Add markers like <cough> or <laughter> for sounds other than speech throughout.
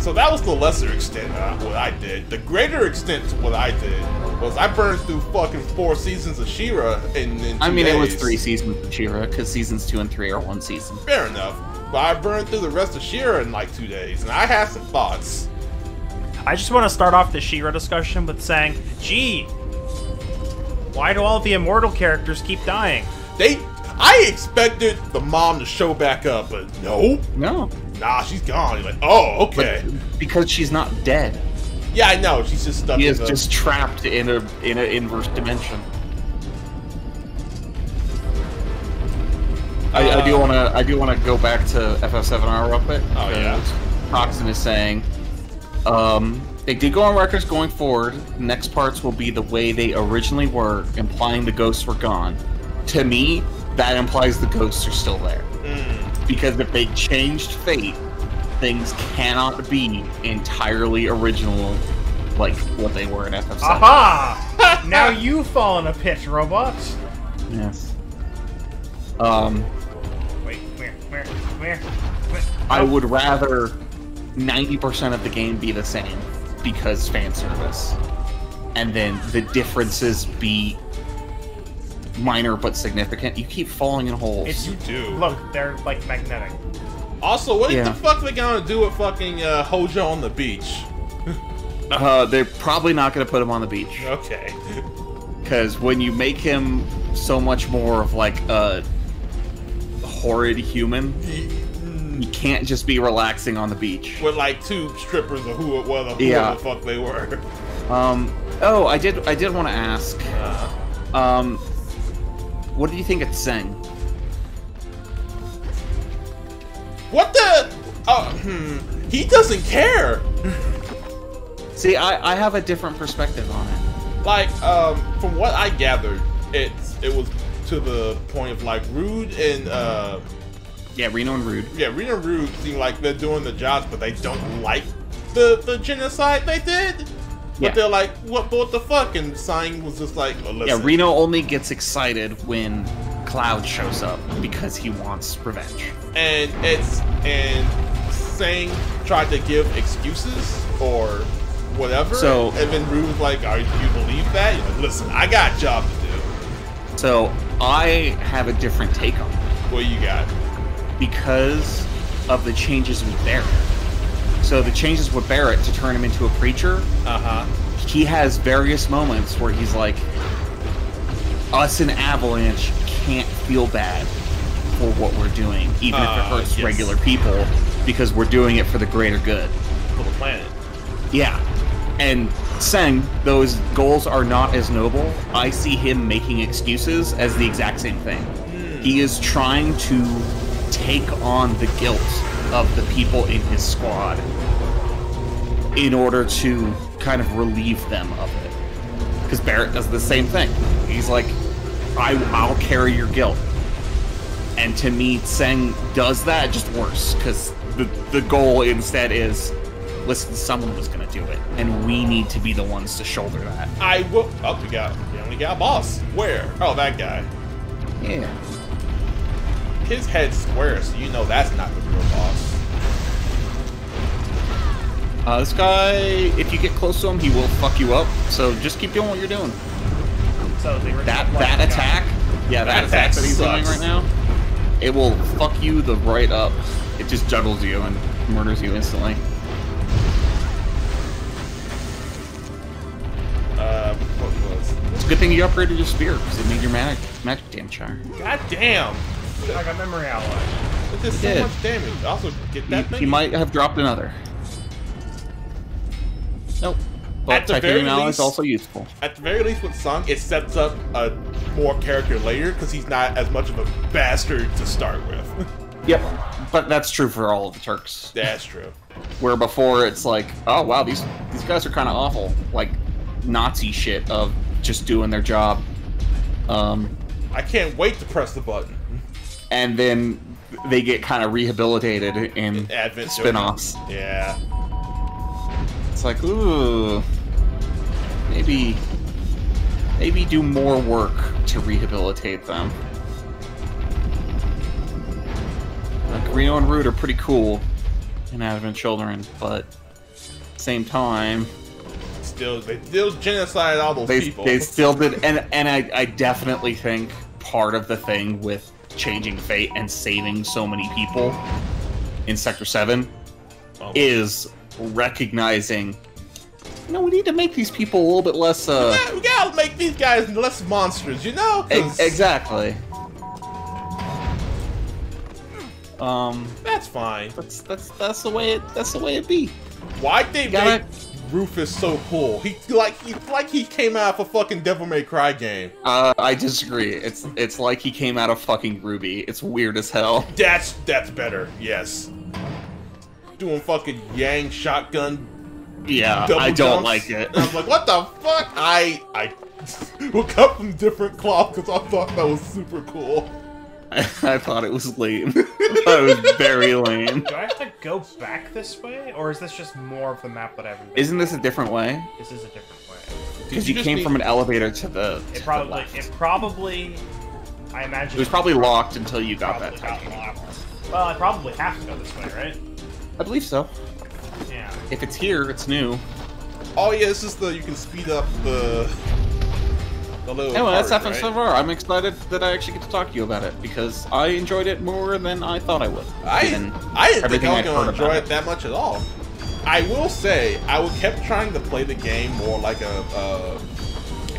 So that was the lesser extent of what I did. The greater extent to what I did was I burned through fucking four seasons of She-Ra in, in two I mean, days. it was three seasons of She-Ra because seasons two and three are one season. Fair enough. But I burned through the rest of She-Ra in like two days, and I had some thoughts. I just want to start off the She-Ra discussion with saying, gee, why do all the immortal characters keep dying? They, I expected the mom to show back up, but no, No, nah, she's gone. You're like, oh, okay. but because she's not dead, yeah, I know. She's just stuck she is the. just trapped in a in an inverse dimension. I, I do Uh, want to I do want to go back to FF7R real quick. Oh, yeah. Toxin is saying, um, they did go on records going forward. Next parts will be the way they originally were, implying the ghosts were gone. To me, that implies the ghosts are still there. Mm, Because if they changed fate, things cannot be entirely original, like what they were in FF7. Aha! <laughs> now you fall in a pit, robot. Yes. Um, Wait, where, where, where? where? I Oh, would rather 90% of the game be the same because fan service. And then the differences be minor but significant. You keep falling in holes. It's you do. look, they're like magnetic. Also, what Yeah. the fuck are they gonna do with fucking uh, Hojo on the beach? <laughs> uh, they're probably not going to put him on the beach. Okay. <laughs> Because when you make him so much more of like a horrid human, you can't just be relaxing on the beach. With like two strippers or who, whether, who Yeah. the fuck they were. <laughs> Um, oh, I did. I did want to ask. Uh, Um, what do you think it's saying? what the? Oh, hmm. He doesn't care. See, I, I have a different perspective on it. Like, um, from what I gathered, it's it was to the point of like Rude and uh, Yeah, Reno and Rude. yeah, Reno and Rude seem like they're doing the jobs, but they don't like the the genocide they did. But Yeah. they're like, what, what the fuck? And Tseng was just like, listen. Yeah, Reno only gets excited when Cloud shows up because he wants revenge. and it's and Tseng tried to give excuses or whatever. So- and then Rude was like, "Are you believe that?" You're like, "Listen, I got a job to do." So I have a different take on it What you got? because of the changes with Barret. So the changes with Barret to turn him into a preacher, Uh huh. he has various moments where he's like, us in Avalanche can't feel bad for what we're doing, even if Uh, it hurts yes. regular people, because we're doing it for the greater good. For the planet. Yeah. And Tseng, those goals are not as noble. I see him making excuses as the exact same thing. He is trying to take on the guilt of the people in his squad in order to kind of relieve them of it. Because Barret does the same thing. He's like, I, I'll carry your guilt. And to me, Tseng does that just worse, because the, the goal instead is listen, someone was going to do it, and we need to be the ones to shoulder that. I will. Oh, we got. We only got a boss. Where? Oh, that guy. Yeah. His head's square, so you know that's not the real boss. Uh, this guy, if you get close to him, he will fuck you up. So just keep doing what you're doing. So the original That Black that guy. attack, yeah, that, <laughs> That attack attack that he's doing right now, it will fuck you the right up. It just juggles you and murders you instantly. Uh, what was? It's a good thing you upgraded your spear because it made your magic magic damage higher. God damn! I got memory alloy. It did so did. much damage. Also, get He, that he thing. might have dropped another. Nope. But At the very titanium is also useful. At the very least, with Tseng, it sets up a more character later because he's not as much of a bastard to start with. <laughs> Yep. But that's true for all of the Turks. That's true. Where before it's like, oh wow, these these guys are kind of awful, like Nazi shit of just doing their job. Um, I can't wait to press the button. And then they get kind of rehabilitated in Advent spin-offs. Yeah. It's like, ooh, maybe maybe do more work to rehabilitate them. Like Reno and Rude are pretty cool in Advent Children, but same time, Still, they still genocide all those they, people. they still did, and and I, I definitely think part of the thing with changing fate and saving so many people in Sector Seven Um, is recognizing. You know, we need to make these people a little bit less. Uh, Yeah, we gotta make these guys less monsters, you know? 'Cause exactly. Um, That's fine. that's that's that's the way it that's the way it be. Why'd they Gotta- make Rufus is so cool? He like he like he came out of a fucking Devil May Cry game. Uh, I disagree. It's it's like he came out of fucking RWBY. It's weird as hell. That's that's better. Yes. Doing fucking Yang shotgun. Yeah, I don't jumps. like it. I was like, what the fuck? I I <laughs> will cut from different cloth because I thought that was super cool. I, I thought it was lame. <laughs> I was very lame. Do I have to go back this way, or is this just more of the map that I haven't been? Isn't this a different way? This is a different way. Because you you came need- from an elevator to the. to It the probably, left. it probably, I imagine. It was probably locked until you got that got titanium. locked. Well, I probably have to go this way, right? I believe so. Yeah. If it's here, it's new. Oh yeah, this is the you can speed up the the little. Anyway, that's card, FF7 right? I'm excited that I actually get to talk to you about it because I enjoyed it more than I thought I would. I I didn't think I was gonna enjoy it that much at all. I will say I kept trying to play the game more like a, a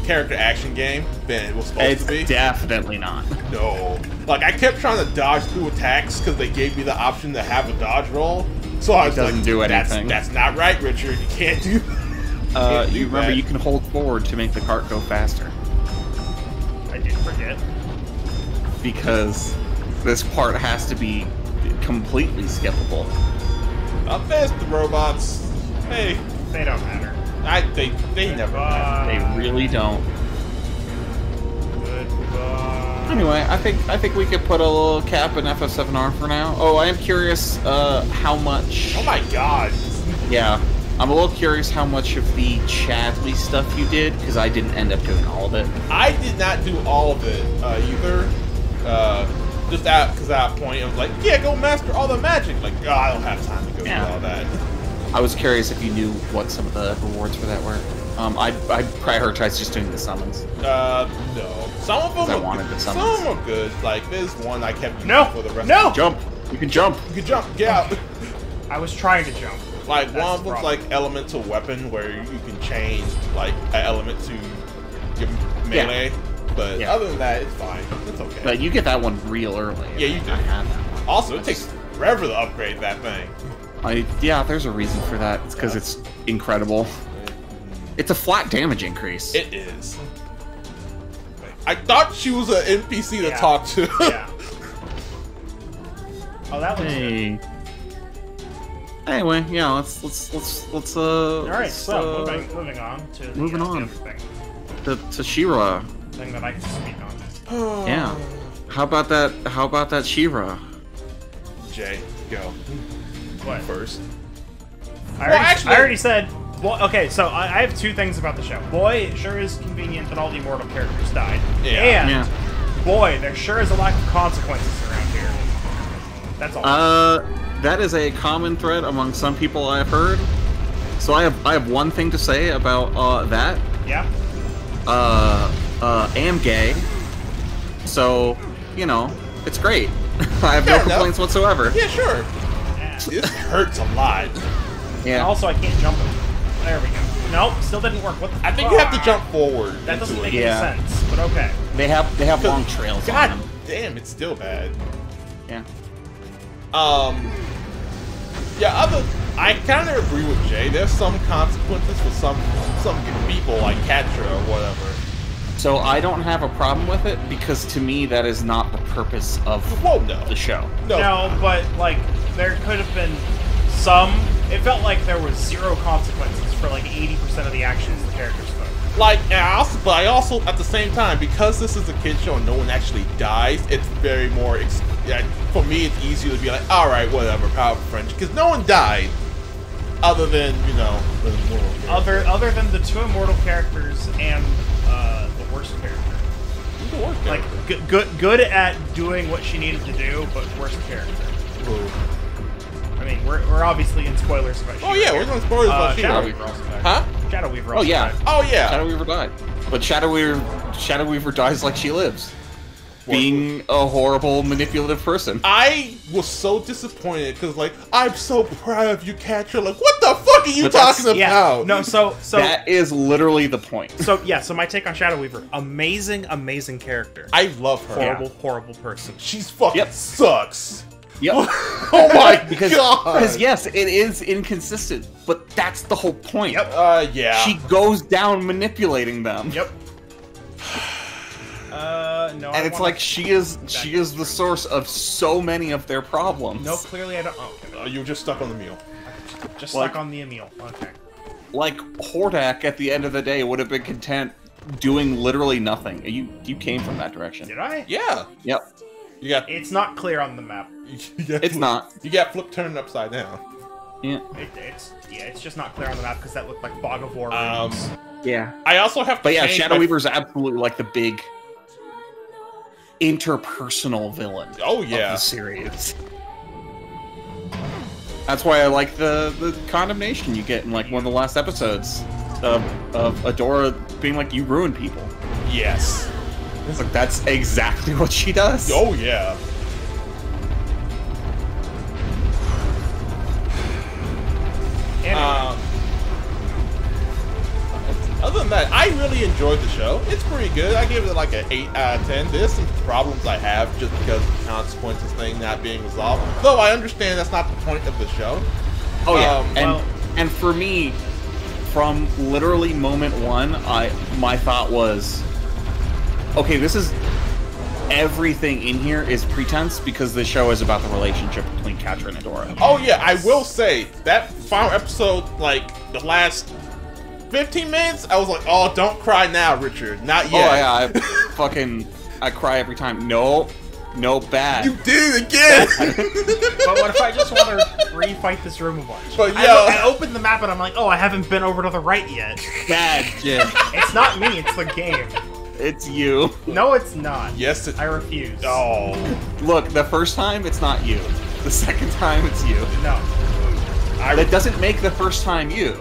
character action game than it was supposed It's to be. definitely not. No. Like, I kept trying to dodge through attacks because they gave me the option to have a dodge roll. So I was doesn't like, do that's, anything. that's not right, Richard. You can't do <laughs> Uh, Can't do you remember that. you can hold forward to make the cart go faster forget. because this part has to be completely skippable. Up there's the robots. Hey, They don't matter. I they they never. They really don't. Goodbye. Anyway, I think I think we could put a little cap in FF7R for now. Oh, I am curious uh, how much. Oh my god. Yeah, I'm a little curious how much of the Chadley stuff you did because I didn't end up doing all of it. I did not do all of it uh, either. Uh, just out because at that point I was like, yeah, go master all the magic. Like, oh, I don't have time to go Yeah. do all that. I was curious if you knew what some of the rewards for that were. Um, I I prioritized just doing the summons. Uh, no. Some of them 'Cause I wanted good. the Some summons. of them are good. Like, there's one I kept No! for the rest. No! Of Jump! You can jump. you can jump. Get out. I was trying to jump. Like That's one the of them's like elemental weapon where you can change like an element to your melee. But Yeah. other than that, it's fine. It's okay. But you get that one real early. Yeah, you do. I had that one. also, it takes forever to upgrade that thing. I yeah, there's a reason for that. It's because it's incredible. Mm-hmm. It's a flat damage increase. It is. I thought she was an NPC to Yeah. talk to. Yeah. <laughs> Oh, that looks good. Hey. Anyway, yeah, let's let's let's let's uh. All right, let's, so uh, moving, moving on to the, moving uh, on. other thing, to, to She-Ra. thing that I can speak on. <sighs> Yeah. How about that? How about that She-Ra? Jay, go What? first. I already, actually- I already said. Boy, okay, so I, I have two things about the show. Boy, it sure is convenient that all the immortal characters died. Yeah. And Yeah. boy, there sure is a lack of consequences around here. That's all. Uh, that is a common thread among some people I've heard. So I have I have one thing to say about uh that. yeah. Uh, uh, am gay. So you know, it's great. <laughs> I have no Fair enough. complaints whatsoever. Yeah, sure. Yeah. This hurts a lot. And Yeah. also, I can't jump it. There we go. Nope, still didn't work. What the I think you have to jump forward. That doesn't make it. Yeah. any sense, but okay. They have they have long trails God on them. damn, it's still bad. Yeah. Um. Yeah, other. I kind of agree with Jay. There's some consequences for some some people like Catra or whatever. So I don't have a problem with it because to me that is not the purpose of Whoa, no, the show. no, No, but like there could have been some. It felt like there was zero consequences for like 80% of the actions the characters took. Like, and I also, but I also at the same time because this is a kid show and no one actually dies. It's very more. Ex- yeah, for me, it's easier to be like, all right, whatever, powerful friendship, because no one died, other than you know the immortal. Other other than the two immortal characters and uh, the worst character. Who's the worst Like character? good good good at doing what she needed to do, but worst character. Who? I mean, we're, we're obviously in spoilers about. Oh yeah, here. we're going spoilers Uh, Shadow Weaver also. Huh? Shadow Weaver. Oh yeah, died. Oh yeah. Shadow Weaver died, but Shadow Weaver Shadow Weaver dies like she lives, being a horrible manipulative person. I was so disappointed because, like, I'm so proud of you, Catra. Like, what the fuck are you But talking Yeah. about? No. So so that is literally the point. so yeah. So my take on Shadow Weaver: amazing, amazing character. I love her. horrible, horrible person. She's fucking Yep. sucks. Yep. <laughs> oh my <laughs> Because, god. because yes, it is inconsistent, but that's the whole point. Yep. Uh, yeah. She goes down manipulating them. Yep. <sighs> Uh, no. I And it's like she is she is the source of so many of their problems. No, clearly I don't. Oh, okay. Uh, you were just stuck on the mule. Just Like- stuck on the Emil. Okay. Like Hordak at the end of the day would have been content doing literally nothing. You you came from that direction. Did I? Yeah. Yep. You got. It's not clear on the map. <laughs> You got It's not. You got flip turned upside down. Yeah. It, it's yeah, it's just not clear on the map because that looked like Bog of War. Um. Yeah. I also have to. But yeah, Shadow my- Weaver's absolutely like the big interpersonal villain Oh of yeah. the series. That's why I like the the condemnation you get in like one of the last episodes of of Adora being like, "You ruin people." Yes. It's like that's exactly <laughs> what she does. Oh yeah. Anyway, Um, other than that, I really enjoyed the show. It's pretty good. I give it like an 8 out of 10. There's some problems I have just because of the consequences thing not being resolved. Though I understand that's not the point of the show. Oh yeah, Um, and well- and for me, from literally moment one, I my thought was, okay, this is everything in here is pretense because the show is about the relationship between Catra and Adora. Oh yeah, I will say that final episode, like the last 15 minutes, I was like, oh, don't cry now, Richard. Not yet. Oh yet. yeah, I <laughs> fucking I cry every time. No, no bad. You did it again. <laughs> but what if I just want to refight this room a bunch? But, I, yo- I opened the map and I'm like, oh, I haven't been over to the right yet. bad, Jim. It's not me, it's the game. it's you. No, it's not. yes, it. I refuse. Oh. Look, the first time it's not you. The second time it's you. No. I That doesn't make the first time you.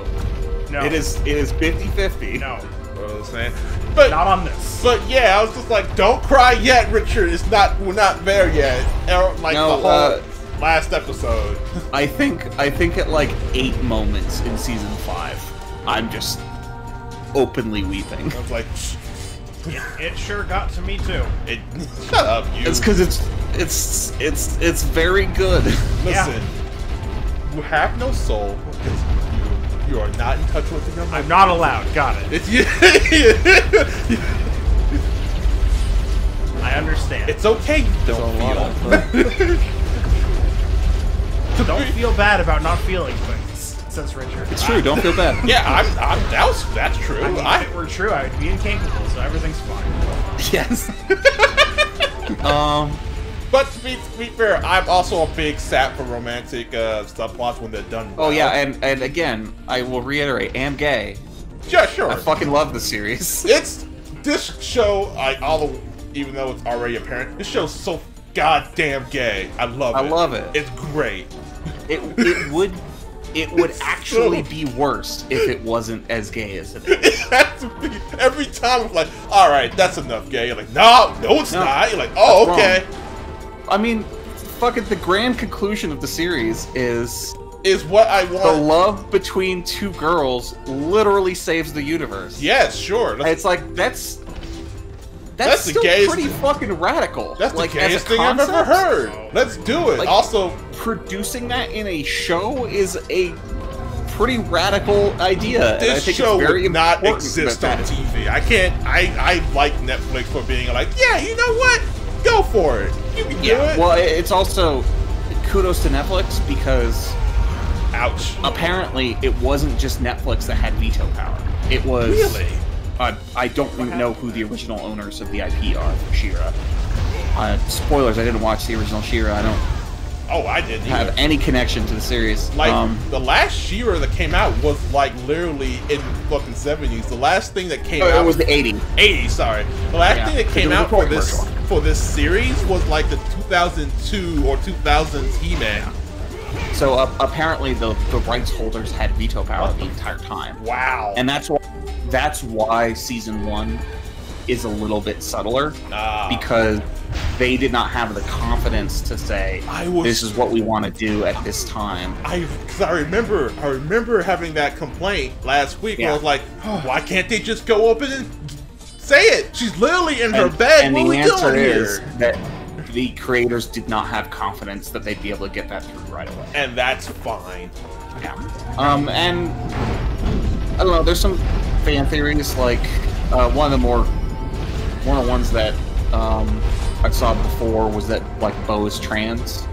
No. It is it is 50-50. No. What I was saying. But Not on this. But yeah, I was just like, don't cry yet, Richard. It's not, we're not there yet. Er, Like No, the whole uh, last episode. I think I think at like eight moments in season five, I'm just openly weeping. I was like, <laughs> It, it sure got to me too. it, shut up, you. It's because it's it's it's it's very good. Listen, you have no soul because you, you are not in touch with the your I'm not allowed. Got it. It's <laughs> you. I understand. it's okay. You don't feel. <laughs> Don't feel bad about not feeling things, says Richard. It's true. Don't feel bad. Yeah, I'm. I'm. That was, that's true. I mean, I, if it were true, I would be incapable, so everything's fine. Yes. <laughs> um. But to be, to be fair, I'm also a big sap for romantic uh, subplots when they're done. Oh yeah, and and again, I will reiterate, am gay. yeah, sure. I fucking love the series. <laughs> it's this show. I all the, even though it's already apparent, this show's so goddamn gay. I love I it. I love it. It's great. It it <laughs> would it would It's actually so- be worse if it wasn't as gay as it is. <laughs> It has to be every time. I'm like, all right, that's enough gay. You're like, no, no, it's No, not. You're like, oh, okay. I mean, fucking the grand conclusion of the series is Is what I want. the love between two girls literally saves the universe. yes, sure. That's, It's like that's That's that's, the still pretty fucking radical. that's like, the gayest thing I've ever heard. Let's do it. Like- also, Producing that in a show is a pretty radical idea. this think show would not exist on TV. I can't. I I like Netflix for being like, yeah, you know what? Go for it. You can do Yeah, it. well, it's also kudos to Netflix because Ouch. apparently it wasn't just Netflix that had veto power. It was Really? Uh, I don't even know who the original owners of the IP are for She-Ra. Uh, spoilers: I didn't watch the original She-Ra. I don't Oh, I didn't have either. any connection to the series. Like um, the last She-Ra that came out was like literally in the fucking seventies. The last thing that came oh, out it was the '80s. 80s, sorry. The last Yeah, thing that came it was a out for this commercial. for this series was like the 2002 or 2000s He-Man. So uh, apparently the the rights holders had veto power What the entire time, Wow. and that's why that's why season one is a little bit subtler Ah. because they did not have the confidence to say I was this is what we want to do at this time. I because I remember I remember having that complaint last week. Where I was like, why can't they just go up and say it? She's literally in her bed. and what the are we answer doing is here? that the creators did not have confidence that they'd be able to get that through right away. And that's fine. Yeah. Um, and I don't know. There's some fan theories. Like uh, one of the more one of the ones that um, I saw before was that like Bow is trans,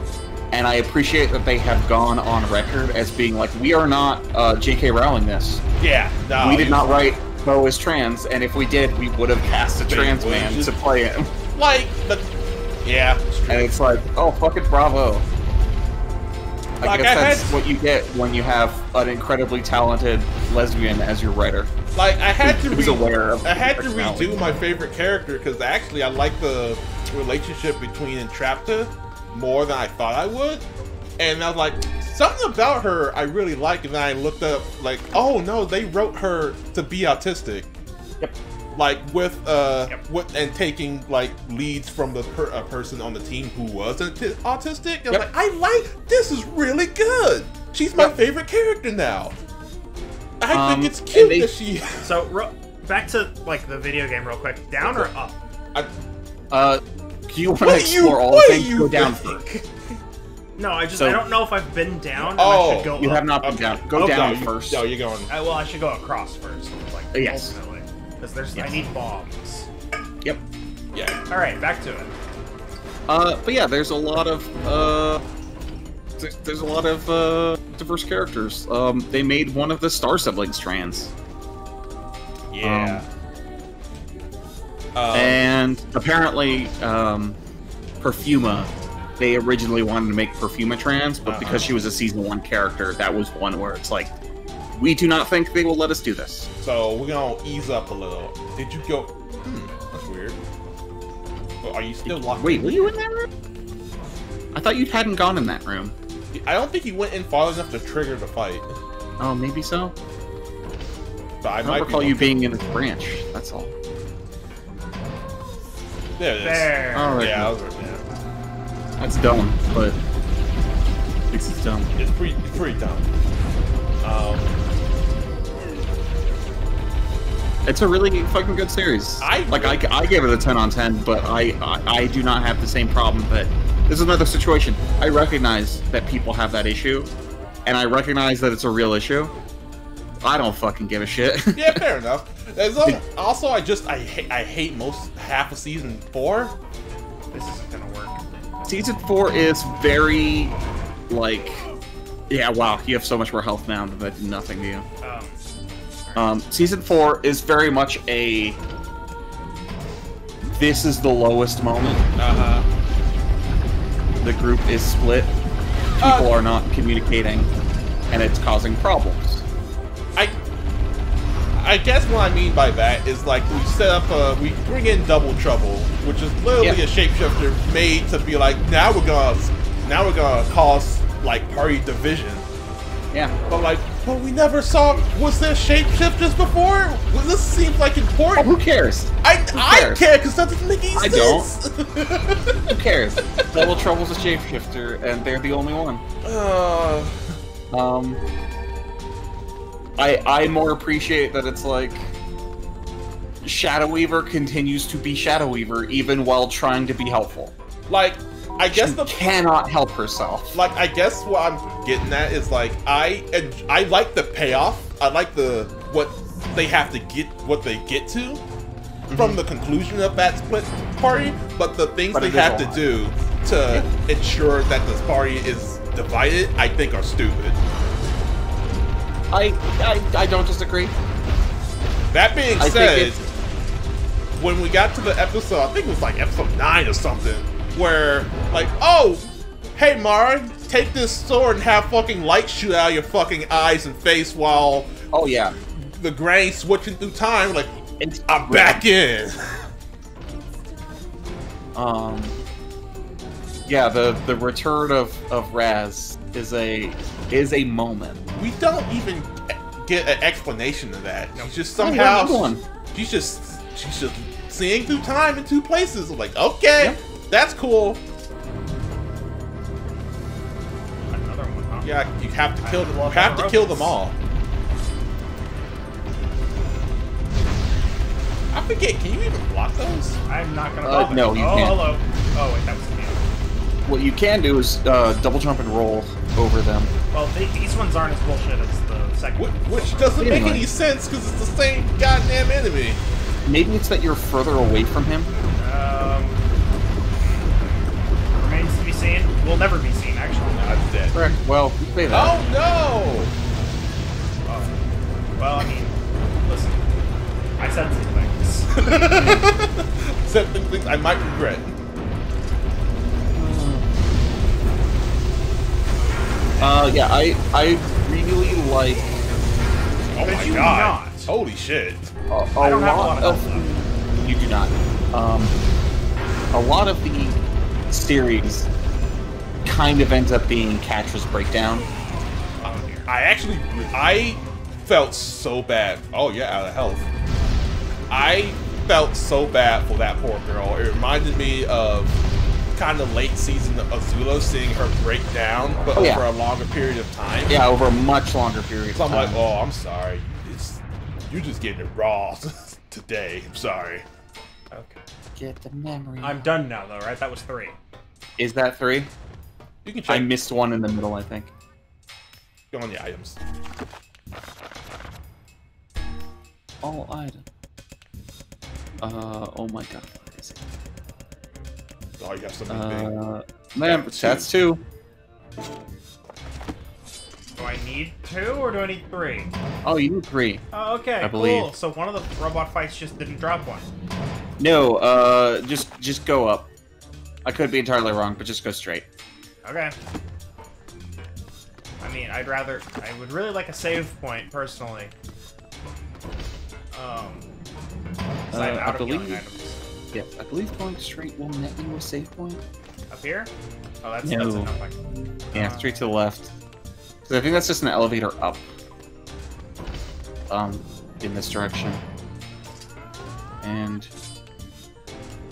and I appreciate that they have gone on record as being like, we are not uh, J.K. Rowling this. Yeah. No, we did not write Bow is trans, and if we did, we would have cast a trans man just- to play him. like the. Yeah. it's. And it's like, oh, fucking bravo. I Like, guess I that's had- what you get when you have an incredibly talented lesbian as your writer. Like I had to. Re- I had to redo my favorite character because actually I like the relationship between Entrapta more than I thought I would, and I was like, something about her I really like, and then I looked up like, oh no, they wrote her to be autistic. Yep. Like with uh, Yep. with and taking like leads from the per- a person on the team who was auti- autistic. I was Yep. like, I like this is really good. She's my Yep. favorite character now. I Um, think it's and cute they- that she. <laughs> So ro- back to like the video game real quick. Down or up? I, Uh, do you want to What do you- explore all the things? you Go down think? first. No, I just So- I don't know if I've been down. And Oh, I should go You up. have not been Okay. down. Go Oh, down no, you- first. No, you're going. I, well, I should go across first. Like yes. because there's I need bombs. Yep. Yeah. All right, back to it. Uh, but yeah, there's a lot of uh, there's, there's a lot of uh, diverse characters. Um, they made one of the Star siblings trans, Yeah. Um, and apparently, um, Perfuma. They originally wanted to make Perfuma trans, but Uh-huh. because she was a season one character, that was one where it's like, we do not think they will let us do this. so we're gonna ease up a little. Did you go? Hmm. That's weird. Are you still locked? Wait, were you in that room? I thought you hadn't gone in that room. I don't think he went in far enough to trigger the fight. Oh, maybe so. But I, I might don't recall you being in this branch. That's all. There it is. There. All right. Yeah, I was, right. yeah. That's dumb, but this is dumb. It's pretty, it's pretty dumb. Um, It's a really fucking good series. I- like I, I gave it a ten on ten, but I, I I do not have the same problem. But this is another situation. I recognize that people have that issue, and I recognize that it's a real issue. I don't fucking give a shit. <laughs> yeah, fair enough. There's al- <laughs> also, I just I hate I hate most half of season four. This isn't gonna work. Season four is very like, yeah. Wow, you have so much more health now that did nothing to you. Um, Um, season four is very much a. This is the lowest moment. Uh huh. The group is split. People are not communicating, and it's causing problems. I I guess what I mean by that is like we set up a we bring in double trouble, which is literally Yeah. a shapeshifter made to be like now we're gonna now we're gonna cause like party division. Yeah. But like, but we never saw was there shapeshifters before? Well, this seems like Oh, important. who cares? I I cares? care because that doesn't make any I sense. Don't. who <laughs> cares? Double Trouble's a shapeshifter, and they're the only one. uh, Um, I I more appreciate that it's like Shadow Weaver continues to be Shadow Weaver even while trying to be helpful. like I guess she the cannot help herself. like I guess what I'm getting at is like I en- I like the payoff. I like the what they have to get what they get to from mm-hmm. the conclusion of that split party, but the things But they have to do to ensure that this party is divided, I think are stupid. I, I I don't disagree. That being I think said, when we got to the episode, I think it was like episode nine or something, where like, oh, hey Mara, take this sword and have fucking light shoot out of your fucking eyes and face while Oh yeah, the granny switching through time. Like, it's I'm back in. <laughs> Um, yeah, the the return of of Razz is a is a moment. We don't even get an explanation of that. She's just somehow. yeah, one. She's just she's just seeing through time in two places. I'm like, okay, Yep. that's cool. Another one, huh? Yeah, you have to kill them. You have to kill them all. I forget. Can you even block those? I'm not gonna Uh, bother. no, you oh, can't. hello. Oh, wait, that was me. What you can do is uh, double jump and roll over them. Well, they, these ones aren't as bullshit as the second Which, which doesn't make Anyway. any sense because it's the same goddamn enemy. Maybe it's that you're further away from him. Um, remains to be seen. Will never be seen, actually. I'm dead. Correct. Well, you say that. Oh no! Oh. Well, I mean, listen. I said some things. <laughs> Certain things I might regret. Uh, yeah, I I really like Oh Could my you god! not? Holy shit! a, a I don't have a lot lot of of. You do not. Um, a lot of the series kind of ends up being Catra's breakdown. I actually, I felt so bad. Oh yeah, out of health. I felt so bad for that poor girl. It reminded me of kind of late season of Azula, seeing her break down, but Oh, yeah. over a longer period of time. Yeah, over a much longer period So of I'm time. like, oh, I'm sorry. It's you're just getting it raw <laughs> today. I'm sorry. Okay. Get the memory. I'm done now, though, right? That was three. Is that three? You can I missed one in the middle, I think. Go on the items. All items. Uh, oh my god, what is it? Oh, you have something big. Uh, man, That's that's two. Do I need two or do I need three? Oh, you need three. Oh, okay, I believe. cool. So one of the robot fights just didn't drop one. No, uh, just just go up. I could be entirely wrong, but just go straight. Okay. I mean, I'd rather. I would really like a save point, personally. Um. 'cause I'm Uh, I out of healing believe- items. Yeah, I believe going straight will net you a save point. Up here? Oh, that's, No. that's enough. I- Yeah, Uh, straight to the left. 'Cause I think that's just an elevator up. Um, in this direction. And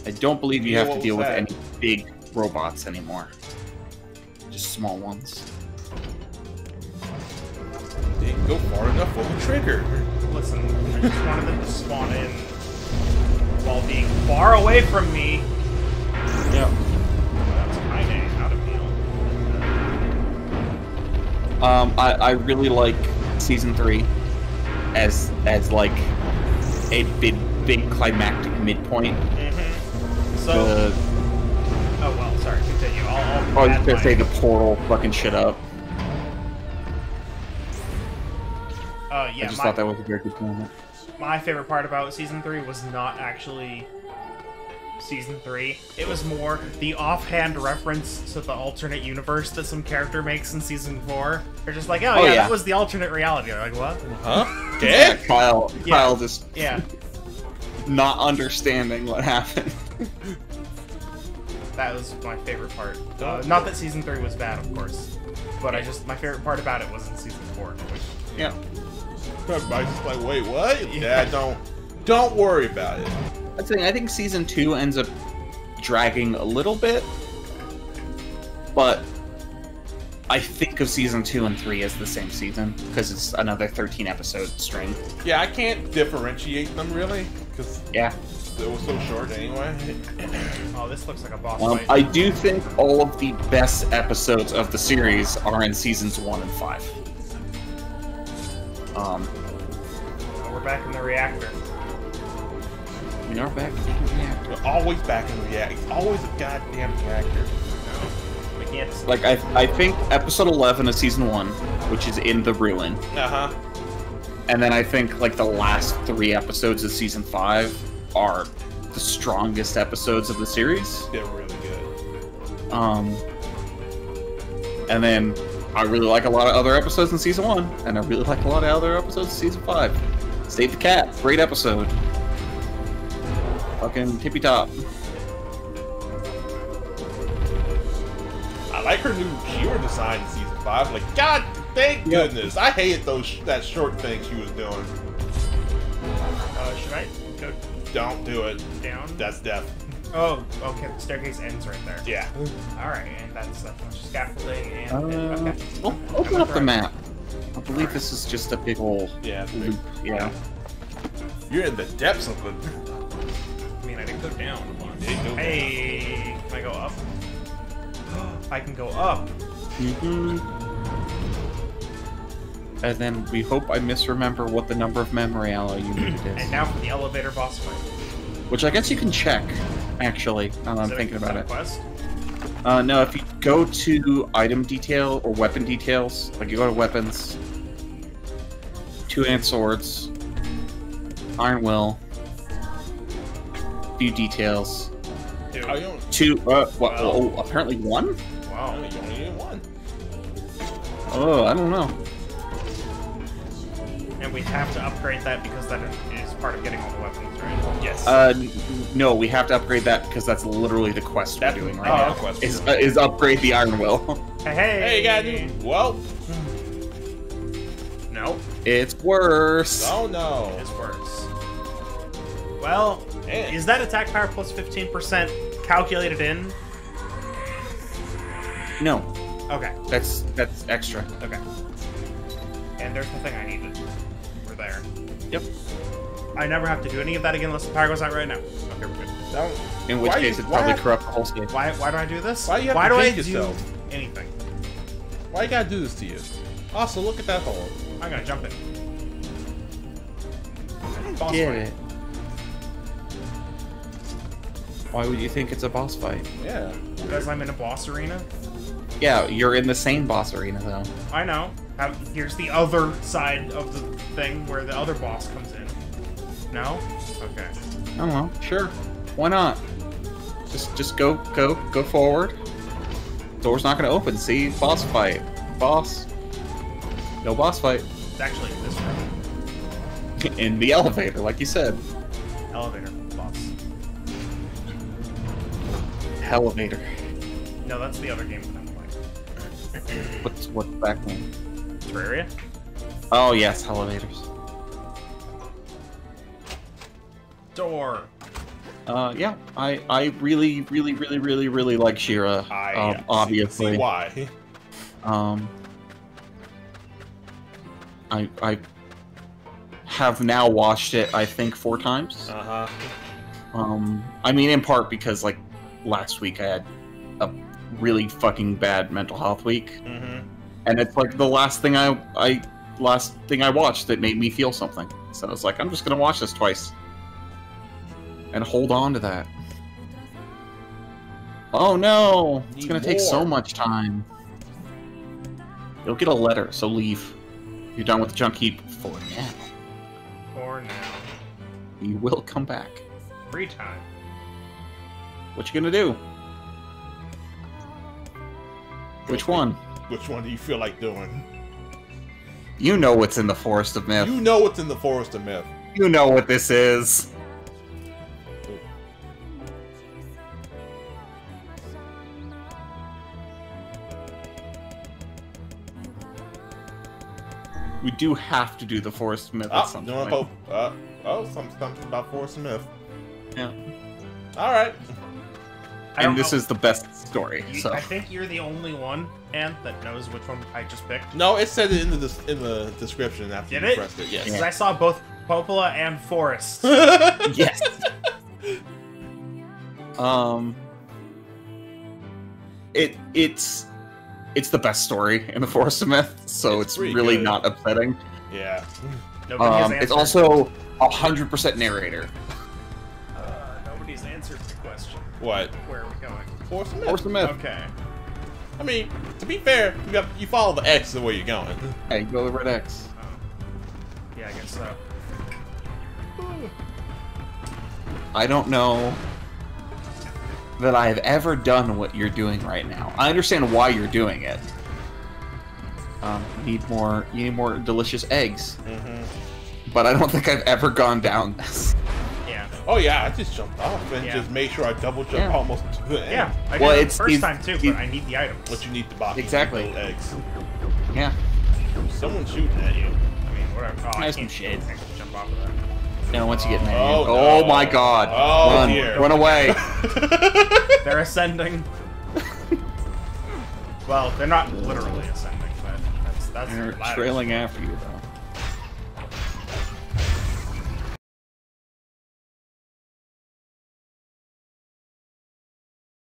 I don't believe you have what to deal with that? any big robots anymore. Just small ones. Didn't go far enough for the trigger. Listen, I just wanted them to spawn in while being far away from me. Yeah. That's kind of out of heal. Um, I, I really like season three as as like a big big climactic midpoint. Mm-hmm. So, The, oh well, sorry. Continue. I'll. I was just gonna say the portal fucking shit up. Uh, yeah, I just my, thought that was a very good moment. My favorite part about season three was not actually season three. It was more the offhand reference to the alternate universe that some character makes in season four. They're just like, oh, Oh, yeah, yeah. that was the alternate reality. I'm like, what? Huh? <laughs> Yeah, Kyle, Yeah. Kyle just Yeah, not understanding what happened. that was my favorite part. Uh, not that season three was bad, of course, but I just my favorite part about it was in season four. Which, yeah. Everybody's just like, wait, what? Yeah. Dad, don't, don't worry about it. That's the thing. I think season two ends up dragging a little bit, but I think of season two and three as the same season because it's another 13 episode string. Yeah, I can't differentiate them really because Yeah. they were so short anyway. <clears throat> oh, this looks like a boss Um, fight. I do think all of the best episodes of the series are in seasons one and five. Um, we're back in the reactor. we are back. Yeah. They're always back in the reactor. It's always a goddamn reactor. We can't. Like I, I think episode 11 of season one, which is in the ruin, Uh huh. and then I think like the last three episodes of season five are the strongest episodes of the series. They're really good. Um, and then I really like a lot of other episodes in season one, and I really like a lot of other episodes in season five. Save the cat, great episode. Fucking tippy top. I like her new Shield design in season five. Like, God, thank Yep. goodness. I hated those that short thing she was doing. Uh, should I go Don't do it. down? That's death. Oh, okay. The staircase ends right there. Yeah. All right, and that's a bunch of scaffolding and. Uh, okay. o- open up the map. I believe this is just a big ol' Yeah. loop. Yeah. You're in the depths of it. <laughs> I mean, I didn't go down. Yeah, you go Hey, can I go up? I can go up. hmm And then we hope I misremember what the number of memory alloy you needed <clears throat> And now for the elevator boss fight. Which I guess you can check, actually, now that I'm Is it a- thinking about it. Quest? Uh, no, if you go to item detail or weapon details, like you go to weapons, two-hand swords, iron will, few details, Dude. Oh, you two. Uh, what, Wow. oh, apparently one. Wow. Oh, you only need one. Oh, I don't know. And we have to upgrade that because that is part of getting all the weapons, right? Yes. Uh, no, we have to upgrade that because that's literally the quest That's we're doing oh, right now. quest. Is, uh, is upgrade the iron will. <laughs> Hey, hey! hey, you got to Well, No, it's worse. oh no. it's worse. Well, Man. is that attack power plus 15% calculated in? No, Okay, that's that's extra. okay. And there's the thing I needed. We're there. Yep. I never have to do any of that again unless the power goes out right now. Okay, we're good. Don't- In which case, you- it'd probably have- corrupt the whole state. Why, why do I do this? Why you have why to do I yourself? do anything? Why you gotta do this to you? Also, look at that hole. I'm gonna jump it. Boss Get fight. it. Why would you think it's a boss fight? Yeah. Because I'm in a boss arena? Yeah, you're in the same boss arena though. I know. Have, here's the other side of the thing where the other boss comes in. No? Okay. I don't know. Sure. Why not? Just just go go go forward. Door's not gonna open. See, boss fight. Boss. No boss fight. It's actually in this room. <laughs> In the elevator, like you said. Elevator boss. Elevator. No, that's the other game that I'm playing. What's what's that name? Terraria? Oh yes, elevators. Door. Uh, yeah, I I really really really really really like She-Ra. I um, obviously. see why. Um, I I have now watched it. I think four times. Uh huh. Um, I mean, in part because like last week I had a really fucking bad mental health week, Mm-hmm. and it's like the last thing I I last thing I watched that made me feel something. So I was like, I'm just gonna watch this twice and hold on to that. Oh no! It's gonna take so much time. You'll get a letter, so leave. You're done with the junk heap for now. For now. You will come back. Free time. What you gonna do? Which one? Which one do you feel like doing? You know what's in the Forest of Myth. You know what's in the Forest of Myth. You know what this is. Do have to do the Forest of Myth at Oh, some you point. to uh, oh, some something about Forest of Myth. Yeah. All right. And this know. is the best story. You- So I think you're the only one, and that knows which one I just picked. No, it said it in the in the description after Did you it? pressed it. Yes. Because I saw both Popola and Forest. <laughs> yes. <laughs> um. It it's it's the best story in the Forest of Myth, so It's it's, really good. not upsetting. yeah. <sighs> Um, it's also hundred percent narrator. Uh, nobody's answered the question. What? Where are we going? Forest of Myth. Forest of Myth. Okay. I mean, to be fair, you got you follow the X the way you're going. <laughs> Hey, go to Red X. Oh. Yeah, I guess so. I don't know that I have ever done what you're doing right now. I understand why you're doing it. Um, you need more. You need more delicious eggs. hmm But I don't think I've ever gone down this. Yeah. Oh yeah, I just jumped off and Yeah. just made sure I double jump Yeah. almost to the end. Yeah, I did Well, it's- the first it's- time too, it- but I need the item. But you need the box. Exactly. You eggs. Yeah. Someone's shooting at you. I mean, whatever. Oh, I Nice can't and shade. I can't jump off of that. No, once you get mad. Oh, Oh, no. my god. Oh, Run. dear. Run away. <laughs> They're ascending. well, they're not literally ascending, but that's that's They're trailing after you, though.